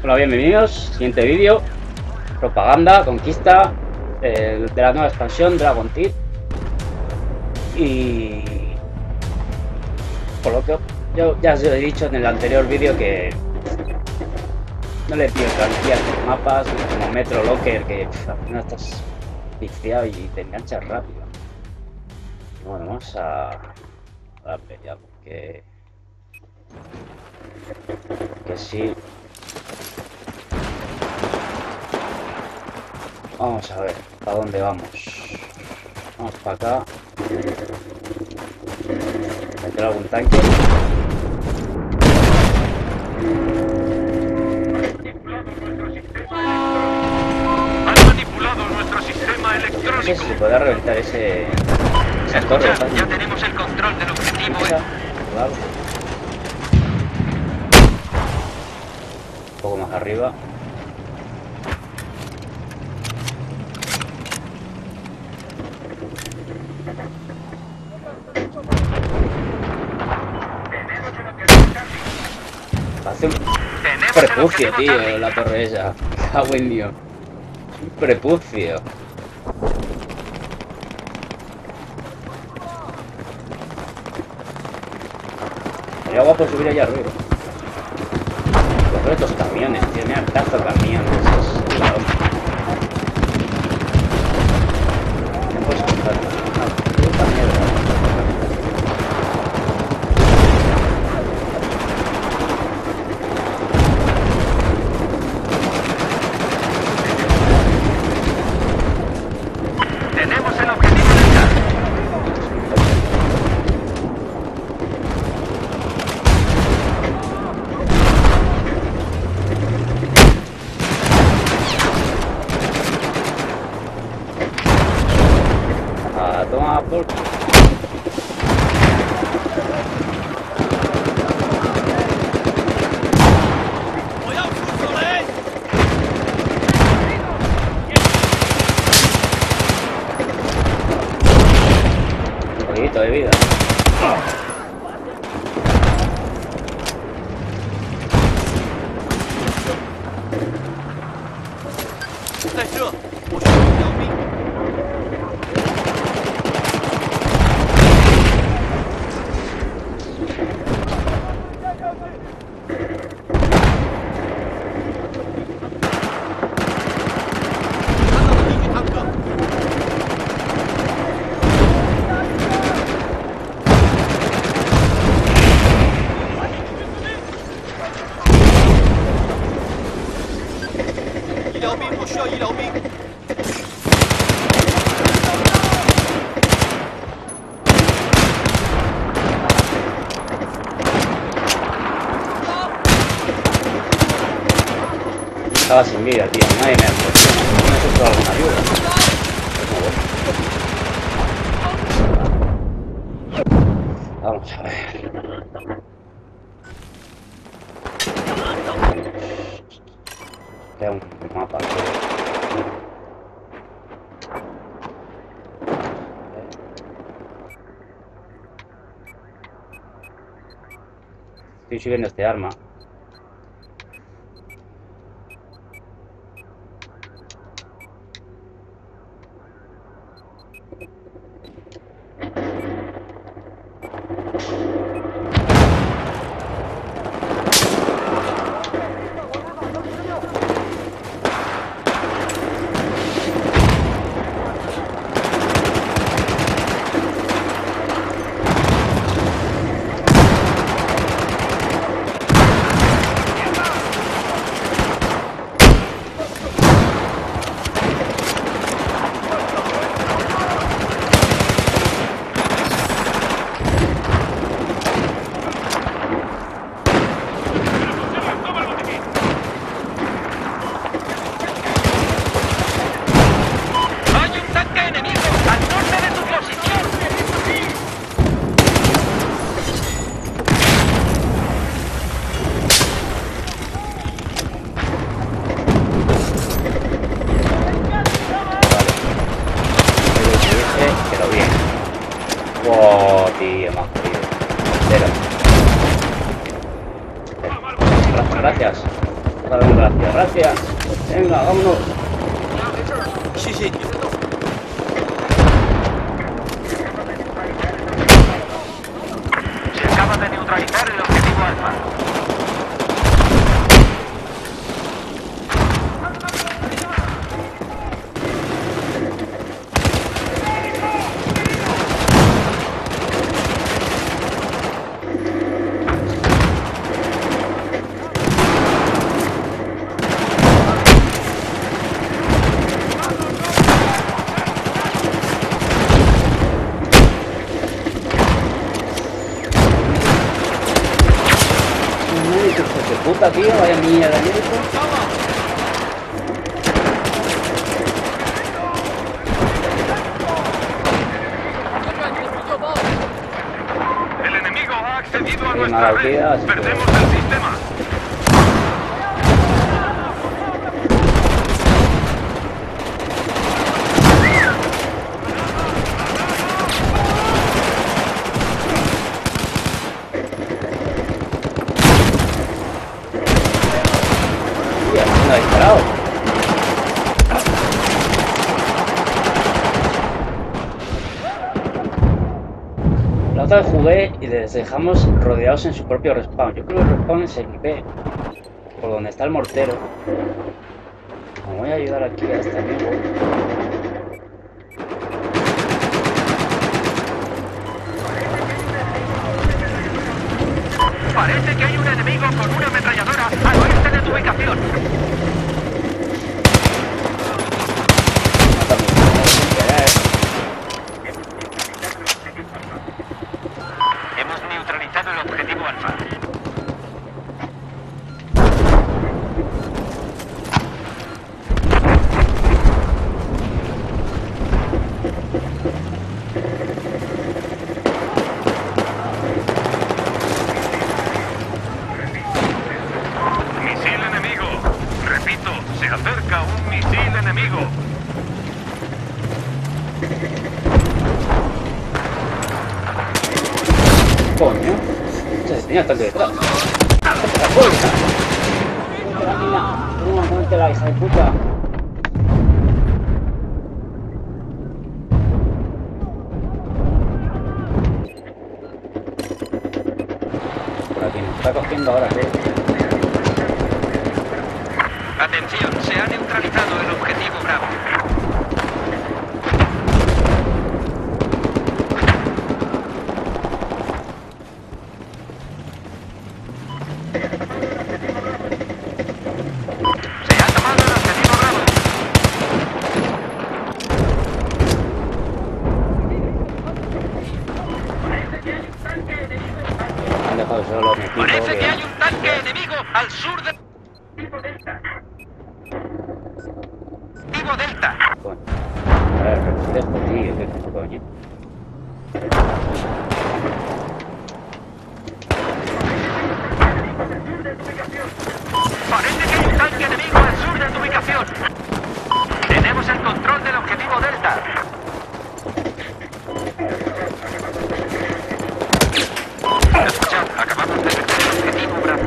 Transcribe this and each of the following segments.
Hola, bienvenidos. Siguiente vídeo. Propaganda, conquista eh, de la nueva expansión Dragon Teeth. Y... Por lo que yo ya os he dicho en el anterior vídeo que no le pido garantías por mapas como Metro Locker que pff, al final estás viciado y te enganchas rápido. Bueno, vamos a, a darle ya porque que sí Vamos a ver, ¿a dónde vamos? Vamos para acá. Meter algún tanque. No sé si se puede reventar ese... Esa torre, Escucha, ¿sabes? ya tenemos el control del objetivo. Eh. Un poco más arriba. Hace un prepucio, tío, la torre esa. Cago en Dios. Un prepucio. Sería guapo subir allá arriba. Coger estos camiones, tiene hartazo camiones. Es la hostia. No puedes coger una puta mierda. Tenemos el objetivo de Charlie. A tomar por... Un poquito de vida. 需要医疗兵。 Estaba sin vida, tío. Nadie me ha no me ha hecho alguna ayuda. Vamos a ver. Queda un mapa. tío. Estoy subiendo este arma. Perdemos el sistema. Hostia, me ha disparado. Jugué y les dejamos rodeados en su propio respawn. Yo creo que el respawn es el B, por donde está el mortero. Me voy a ayudar aquí a este amigo. Parece que hay un enemigo con una ametralladora al oeste de tu ubicación. Hasta el detrás. ¡Cállate la puerta! ¡Cómete la mina! ¡Toma, cómetela, hija de puta! Por aquí nos está cogiendo ahora, ¿eh? Atención, se ha neutralizado el objetivo Bravo. Parece que hay un tanque enemigo al sur de... Objetivo Delta. Coño. A ver, refresco, tío, qué coño. Parece que hay un tanque enemigo al sur de tu ubicación. Tenemos el control del objetivo Delta. Escuchad, acabamos de perder el objetivo Bravo.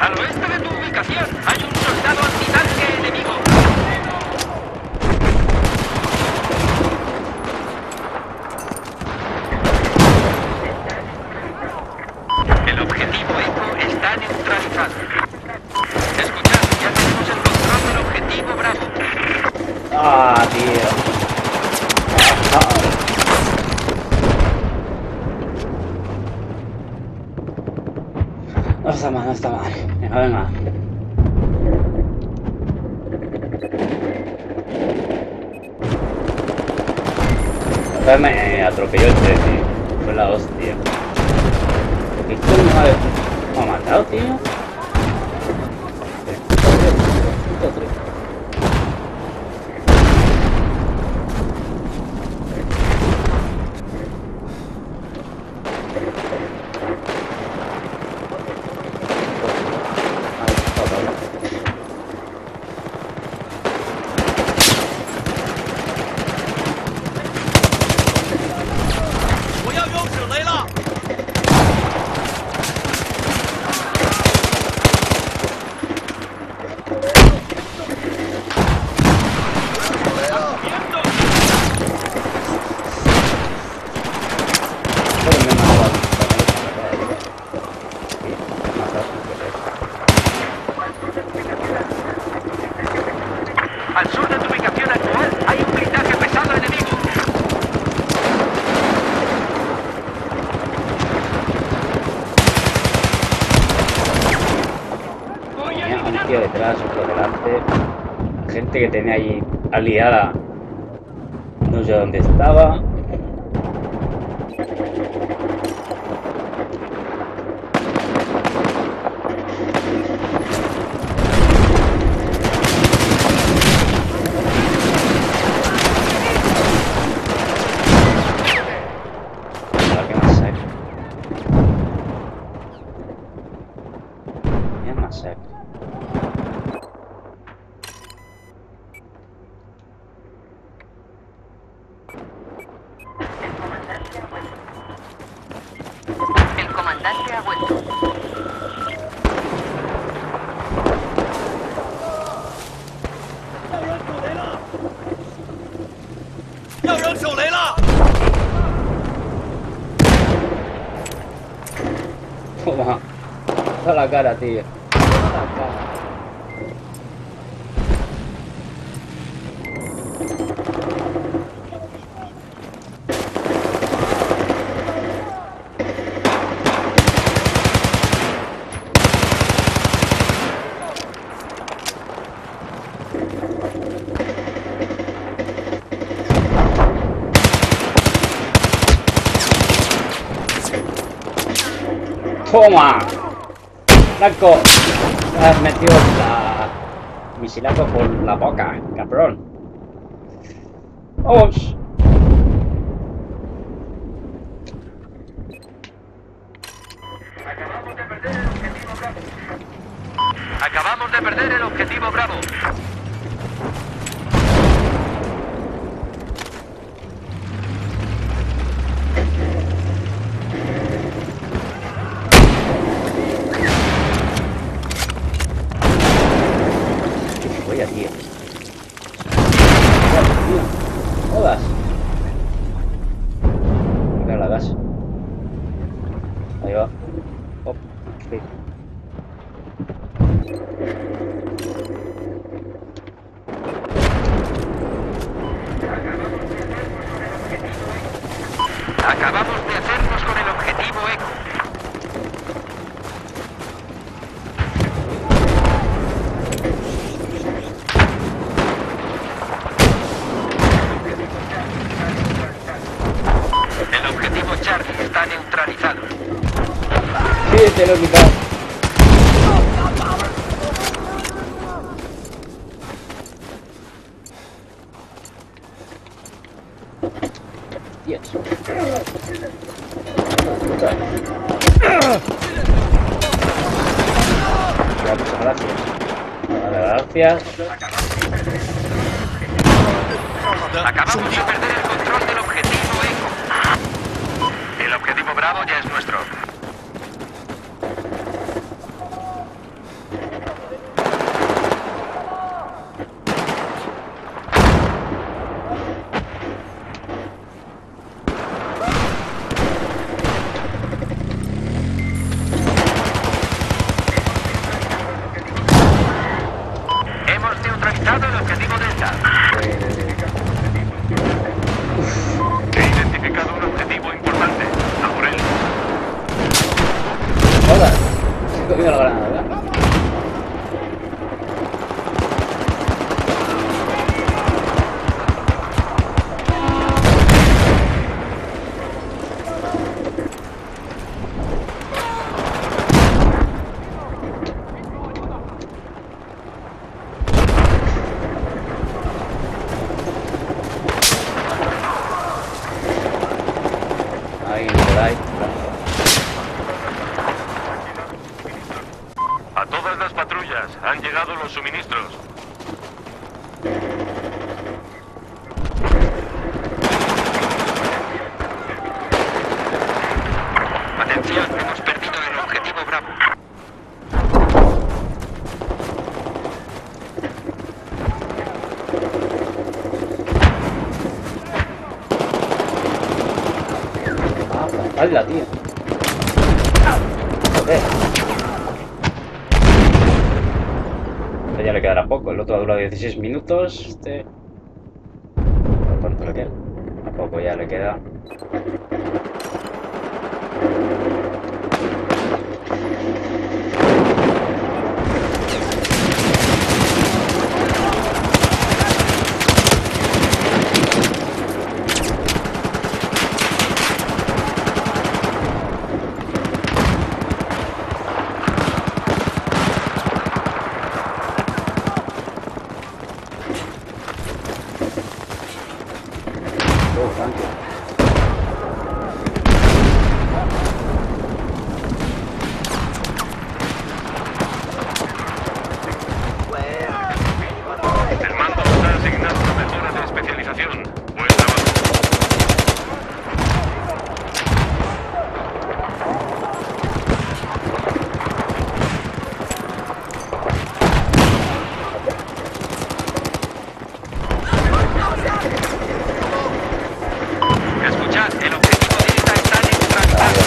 Al oeste de tu ubicación hay un soldado antitanque enemigo. El objetivo Eco está neutralizado. Escuchad, ya tenemos el control del objetivo Bravo. Ah, tío. Ah. No está mal, no está mal. Venga, venga. Otra me atropelló el tren, tío. Fue la hostia. ¿Qué me ha- me ha matado, tío? El puto tren, el puto tren. Ahí está, vale. Que tenía ahí aliada. No sé dónde estaba. pagar a teia. Toma! ¡Blanco! Me has metido la... misilazo por la boca, cabrón. ¡Vamos! Acabamos de perder el objetivo Bravo. Voy Ahí va. Hop. Sí. Acabamos de hacernos con el objetivo Eco. El objetivo Charlie está neutralizado. Sí, te lo he quitado. Dios. Ya, muchas gracias. Vale, gracias. Acabamos de perder el control del objetivo Eco. El objetivo Bravo ya es nuestro. Hemos neutralizado el objetivo Delta. He identificado un objetivo importante. A por él. Joder. Se he comido la granada, ¿verdad? Ahí, por ahí. A todas las patrullas han llegado los suministros. Atención, hemos perdido el objetivo Bravo. Espalda, tío. Joder. Este ya le quedará poco. El otro ha durado 16 minutos. Este. ¿Cuánto le queda? A poco ya le queda. Oh, thank you. El mando nos ha asignado una mejora de especialización. Buen trabajo. Escuchad, el objetivo Delta está neutralizado.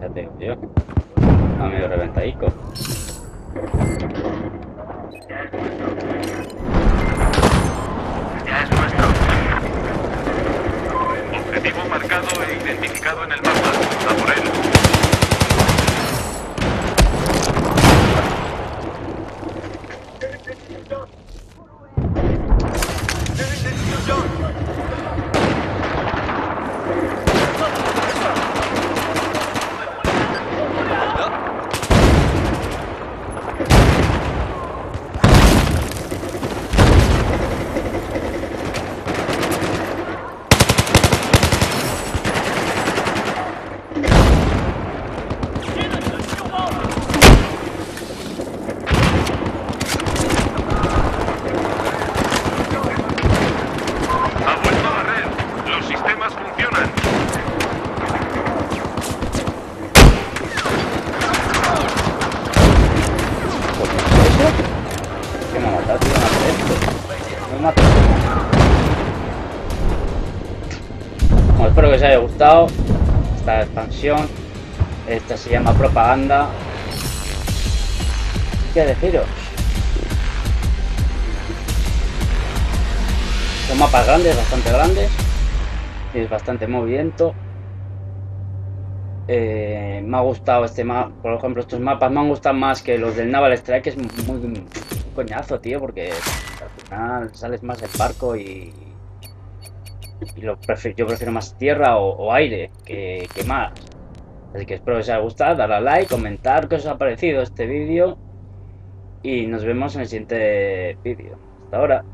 Ya te digo yo. A medio reventadico. Ya es nuestro. Objetivo marcado e identificado en el esta expansión. Esta se llama propaganda. ¿Qué deciros? Son mapas grandes, bastante grandes. Tienes bastante movimiento. Eh, me ha gustado este mapa, por ejemplo, estos mapas me han gustado más que los del Naval Strike, que es muy un coñazo, tío, porque al final sales más en barco y, y lo prefi- yo prefiero más tierra o, aire que, que más. Así que espero que os haya gustado, darle a like, comentar qué os ha parecido este vídeo y nos vemos en el siguiente vídeo. Hasta ahora.